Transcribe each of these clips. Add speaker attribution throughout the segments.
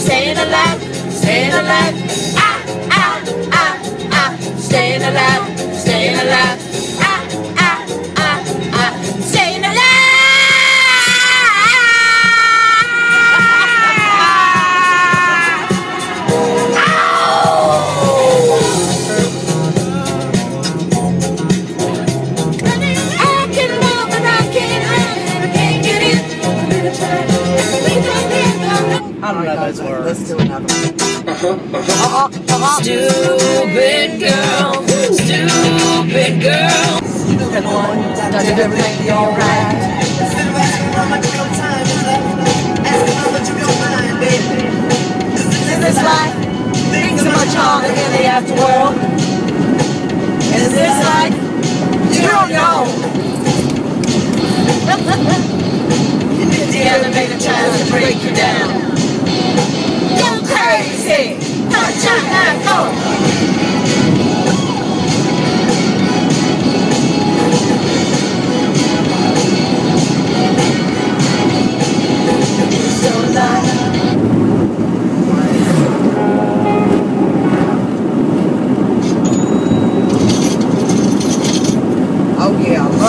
Speaker 1: staying alive, staying alive, ah, ah, ah, ah, staying alive.
Speaker 2: Don't know those words. Let's do another one.
Speaker 1: Stupid girl, stupid girl.
Speaker 2: Does it ever make
Speaker 1: you alright? Is this life? Things are much harder in the afterworld. Is this life? You don't know. the elevator tries to break you down.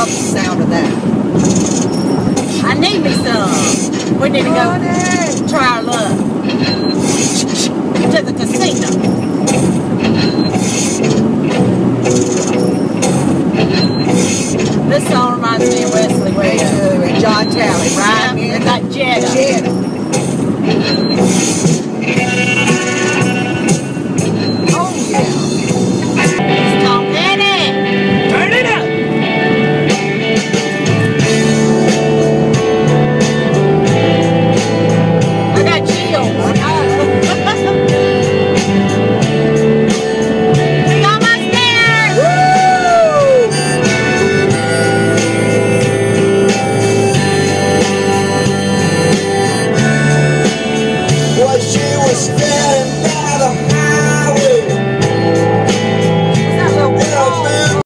Speaker 2: love the sound of that.
Speaker 1: I need me some. We need to go try our luck to the casino. This song reminds me of Wesley Williams.
Speaker 2: John Talley, right? And not
Speaker 1: Jetta.
Speaker 2: Jetta.